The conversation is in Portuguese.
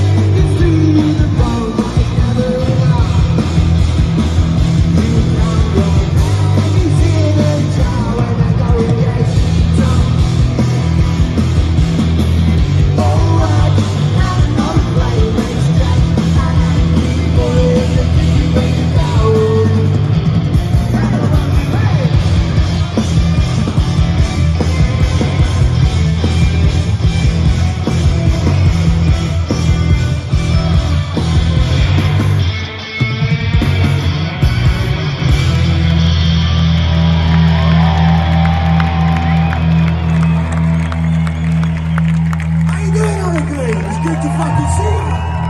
Thank you. Ninguém te vai dizer.